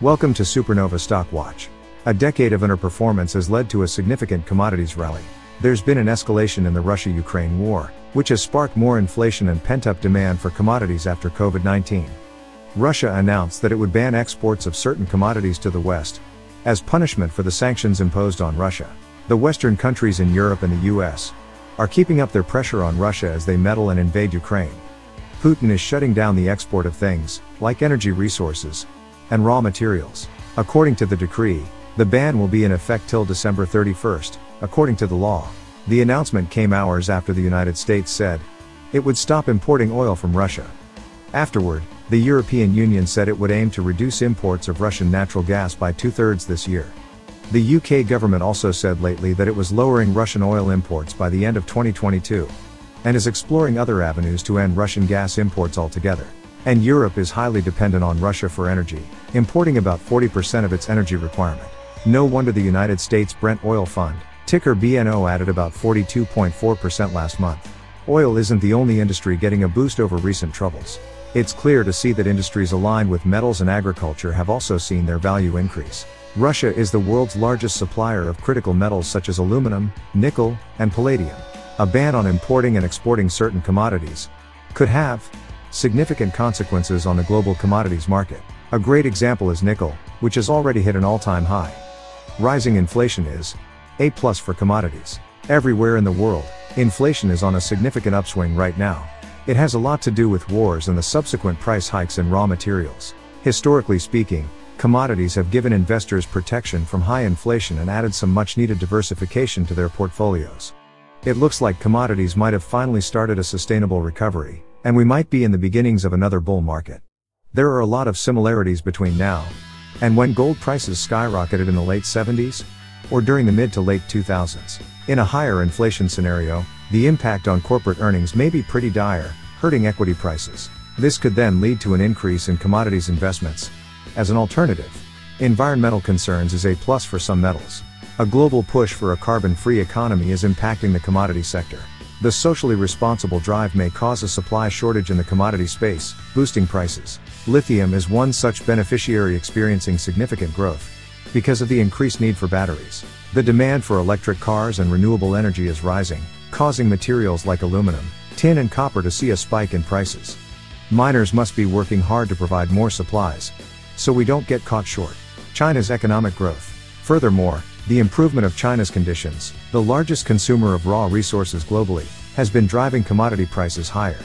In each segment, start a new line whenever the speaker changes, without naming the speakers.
Welcome to Supernova Stock Watch. A decade of underperformance has led to a significant commodities rally. There's been an escalation in the Russia Ukraine war, which has sparked more inflation and pent up demand for commodities after COVID 19. Russia announced that it would ban exports of certain commodities to the West, as punishment for the sanctions imposed on Russia. The Western countries in Europe and the US are keeping up their pressure on Russia as they meddle and invade Ukraine. Putin is shutting down the export of things, like energy resources, and raw materials. According to the decree, the ban will be in effect till December 31st, according to the law. The announcement came hours after the United States said it would stop importing oil from Russia. Afterward, the European Union said it would aim to reduce imports of Russian natural gas by two thirds this year. The UK government also said lately that it was lowering Russian oil imports by the end of 2022 and is exploring other avenues to end Russian gas imports altogether. And Europe is highly dependent on Russia for energy, importing about 40% of its energy requirement. No wonder the United States Brent Oil Fund, ticker BNO added about 42.4% last month. Oil isn't the only industry getting a boost over recent troubles. It's clear to see that industries aligned with metals and agriculture have also seen their value increase. Russia is the world's largest supplier of critical metals such as aluminum, nickel, and palladium. A ban on importing and exporting certain commodities could have significant consequences on the global commodities market. A great example is nickel, which has already hit an all-time high. Rising inflation is a plus for commodities. Everywhere in the world, inflation is on a significant upswing right now. It has a lot to do with wars and the subsequent price hikes in raw materials. Historically speaking, commodities have given investors protection from high inflation and added some much needed diversification to their portfolios. It looks like commodities might have finally started a sustainable recovery, and we might be in the beginnings of another bull market. There are a lot of similarities between now and when gold prices skyrocketed in the late 70s or during the mid to late 2000s. In a higher inflation scenario, the impact on corporate earnings may be pretty dire, hurting equity prices. This could then lead to an increase in commodities investments. As an alternative, environmental concerns is a plus for some metals. A global push for a carbon free economy is impacting the commodity sector. The socially responsible drive may cause a supply shortage in the commodity space, boosting prices. Lithium is one such beneficiary experiencing significant growth. Because of the increased need for batteries, the demand for electric cars and renewable energy is rising, causing materials like aluminum, tin, and copper to see a spike in prices. Miners must be working hard to provide more supplies, so we don't get caught short. China's economic growth. Furthermore, the improvement of China's conditions, the largest consumer of raw resources globally, has been driving commodity prices higher.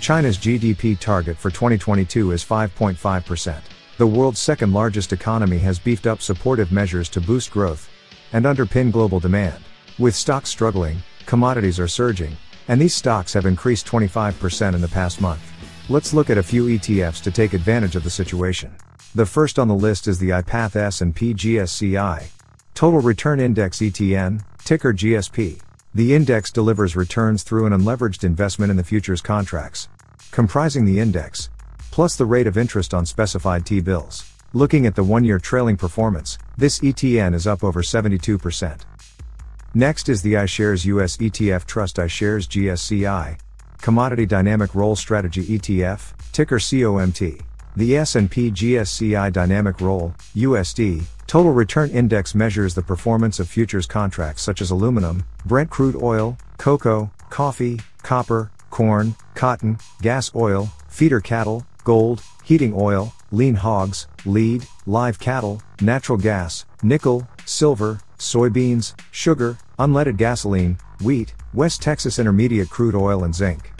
China's GDP target for 2022 is 5.5%. The world's second largest economy has beefed up supportive measures to boost growth and underpin global demand. With stocks struggling, commodities are surging, and these stocks have increased 25% in the past month. Let's look at a few ETFs to take advantage of the situation. The first on the list is the iPath S&P GSCI, Total Return Index ETN, ticker GSP. The index delivers returns through an unleveraged investment in the futures contracts, comprising the index, plus the rate of interest on specified T-bills. Looking at the one-year trailing performance, this ETN is up over 72%. Next is the iShares US ETF Trust iShares GSCI, Commodity Dynamic Roll Strategy ETF, ticker COMT. The S&P GSCI Dynamic Roll, USD, Total Return Index measures the performance of futures contracts such as aluminum, Brent crude oil, cocoa, coffee, copper, corn, cotton, gas oil, feeder cattle, gold, heating oil, lean hogs, lead, live cattle, natural gas, nickel, silver, soybeans, sugar, unleaded gasoline, wheat, West Texas Intermediate crude oil and zinc.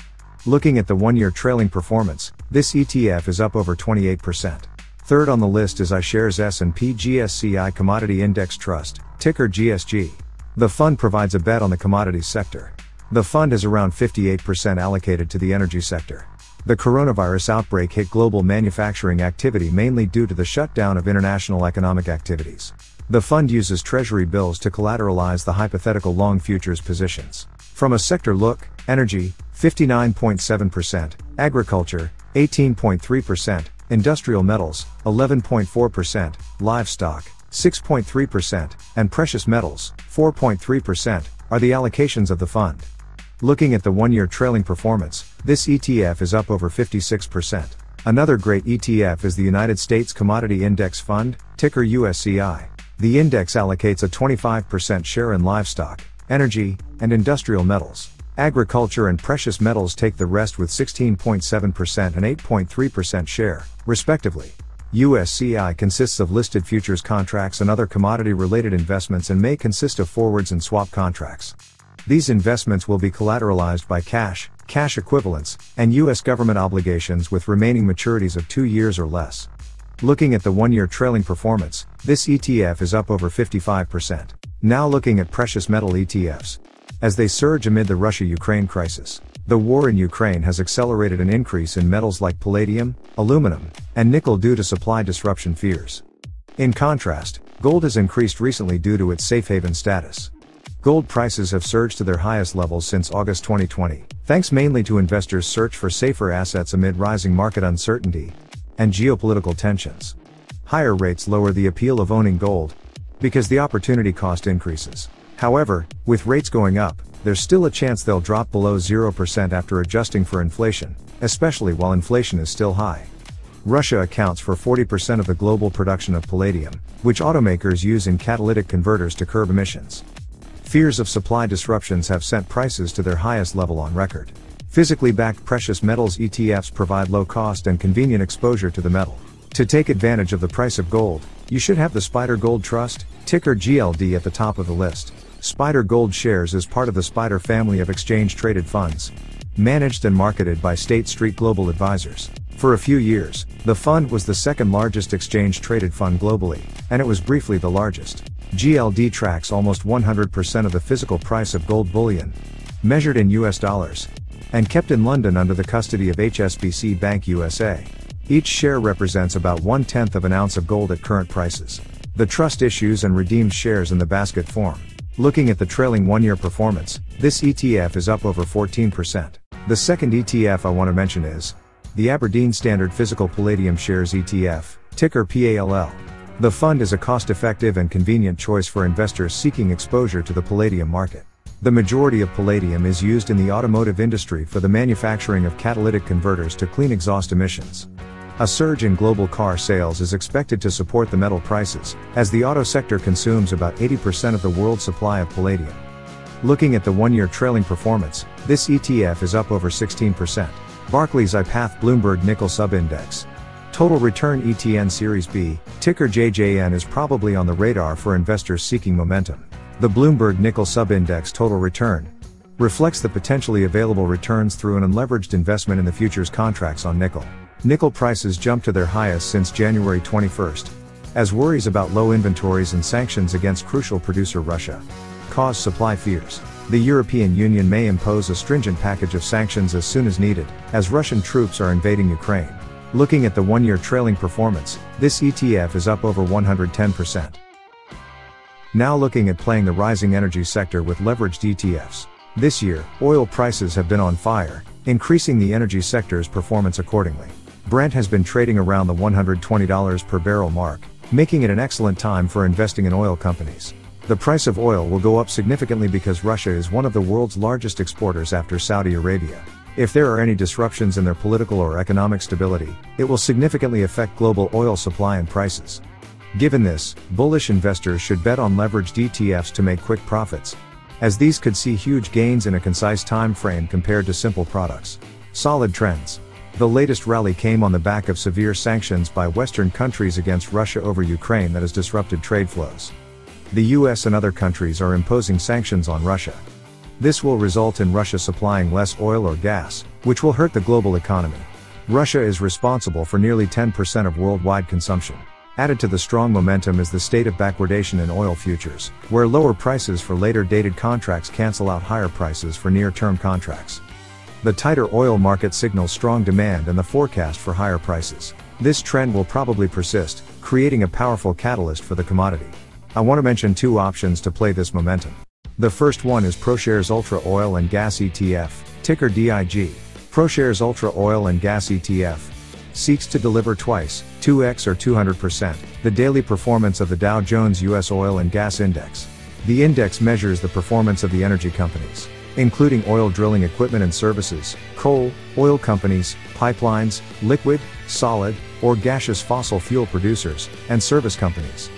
Looking at the one-year trailing performance, this ETF is up over 28%. Third on the list is iShares S&P GSCI Commodity Index Trust, ticker GSG. The fund provides a bet on the commodities sector. The fund is around 58% allocated to the energy sector. The coronavirus outbreak hit global manufacturing activity mainly due to the shutdown of international economic activities. The fund uses treasury bills to collateralize the hypothetical long futures positions. From a sector look, energy, 59.7%, agriculture, 18.3%, industrial metals, 11.4%, livestock, 6.3%, and precious metals, 4.3%, are the allocations of the fund. Looking at the one-year trailing performance, this ETF is up over 56%. Another great ETF is the United States Commodity Index Fund, ticker USCI. The index allocates a 25% share in livestock, energy, and industrial metals. Agriculture and precious metals take the rest with 16.7% and 8.3% share, respectively. USCI consists of listed futures contracts and other commodity related investments and may consist of forwards and swap contracts. These investments will be collateralized by cash, cash equivalents, and U.S. government obligations with remaining maturities of two years or less. Looking at the one year trailing performance, this ETF is up over 55%. Now looking at precious metal ETFs. As they surge amid the Russia Ukraine crisis, the war in Ukraine has accelerated an increase in metals like palladium, aluminum, and nickel due to supply disruption fears. In contrast, gold has increased recently due to its safe haven status. Gold prices have surged to their highest levels since August 2020, thanks mainly to investors' search for safer assets amid rising market uncertainty, and geopolitical tensions. Higher rates lower the appeal of owning gold, because the opportunity cost increases. However, with rates going up, there's still a chance they'll drop below 0% after adjusting for inflation, especially while inflation is still high. Russia accounts for 40% of the global production of palladium, which automakers use in catalytic converters to curb emissions. Fears of supply disruptions have sent prices to their highest level on record. Physically backed precious metals ETFs provide low cost and convenient exposure to the metal. To take advantage of the price of gold, you should have the SPDR Gold Trust, ticker GLD at the top of the list. SPDR Gold Shares is part of the SPDR family of exchange traded funds. Managed and marketed by State Street Global Advisors. For a few years, the fund was the second largest exchange traded fund globally, and it was briefly the largest. GLD tracks almost 100% of the physical price of gold bullion, measured in US dollars, and kept in London under the custody of HSBC Bank USA. Each share represents about one tenth of an ounce of gold at current prices. The trust issues and redeems shares in the basket form. Looking at the trailing one year performance, this ETF is up over 14%. The second ETF I want to mention is the Aberdeen Standard Physical Palladium Shares ETF, ticker PALL. The fund is a cost effective and convenient choice for investors seeking exposure to the palladium market. The majority of palladium is used in the automotive industry for the manufacturing of catalytic converters to clean exhaust emissions. A surge in global car sales is expected to support the metal prices, as the auto sector consumes about 80% of the world's supply of palladium. Looking at the one year trailing performance, this ETF is up over 16%. Barclays IPATH Bloomberg Nickel Subindex. Total Return ETN Series B, ticker JJN is probably on the radar for investors seeking momentum. The Bloomberg Nickel Subindex total return reflects the potentially available returns through an unleveraged investment in the futures contracts on nickel. Nickel prices jumped to their highest since January 21st, as worries about low inventories and sanctions against crucial producer Russia caused supply fears. The European Union may impose a stringent package of sanctions as soon as needed, as Russian troops are invading Ukraine. Looking at the one year trailing performance, this ETF is up over 110%. Now looking at playing the rising energy sector with leveraged ETFs. This year, oil prices have been on fire, increasing the energy sector's performance accordingly. Brent has been trading around the $120 per barrel mark, making it an excellent time for investing in oil companies. The price of oil will go up significantly because Russia is one of the world's largest exporters after Saudi Arabia. If there are any disruptions in their political or economic stability, it will significantly affect global oil supply and prices. Given this, bullish investors should bet on leveraged ETFs to make quick profits, as these could see huge gains in a concise time frame compared to simple products. Solid trends. The latest rally came on the back of severe sanctions by Western countries against Russia over Ukraine that has disrupted trade flows. The US and other countries are imposing sanctions on Russia. This will result in Russia supplying less oil or gas, which will hurt the global economy. Russia is responsible for nearly 10% of worldwide consumption. Added to the strong momentum is the state of backwardation in oil futures, where lower prices for later dated contracts cancel out higher prices for near term contracts. The tighter oil market signals strong demand and the forecast for higher prices. This trend will probably persist, creating a powerful catalyst for the commodity. I want to mention two options to play this momentum. The first one is ProShares Ultra Oil and Gas ETF, ticker DIG. ProShares Ultra Oil and Gas ETF seeks to deliver twice, 2x or 200%, the daily performance of the Dow Jones US Oil and Gas Index. The index measures the performance of the energy companies. Including oil drilling equipment and services, coal, oil companies, pipelines, liquid, solid, or gaseous fossil fuel producers, and service companies.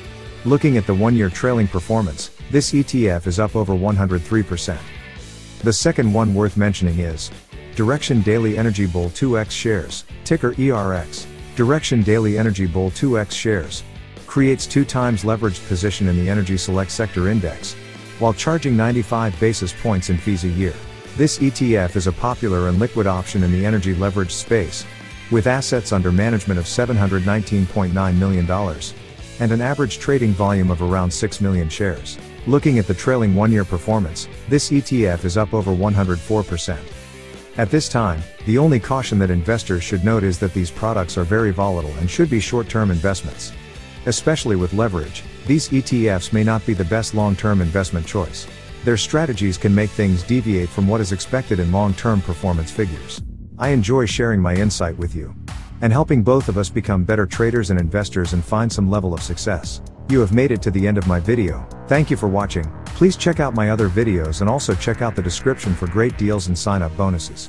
Looking at the one year trailing performance, this ETF is up over 103%. The second one worth mentioning is Direxion Daily Energy Bull 2X shares, ticker ERX. Direxion Daily Energy Bull 2X shares creates two times leveraged position in the Energy Select Sector Index, while charging 95 basis points in fees a year. This ETF is a popular and liquid option in the energy leveraged space, with assets under management of $719.9 million and an average trading volume of around 6 million shares. Looking at the trailing one year performance, this ETF is up over 104%. At this time, the only caution that investors should note is that these products are very volatile and should be short term investments. Especially with leverage, these ETFs may not be the best long term investment choice. Their strategies can make things deviate from what is expected in long term performance figures. I enjoy sharing my insight with you and helping both of us become better traders and investors and find some level of success. You have made it to the end of my video. Thank you for watching. Please check out my other videos and also check out the description for great deals and sign up bonuses.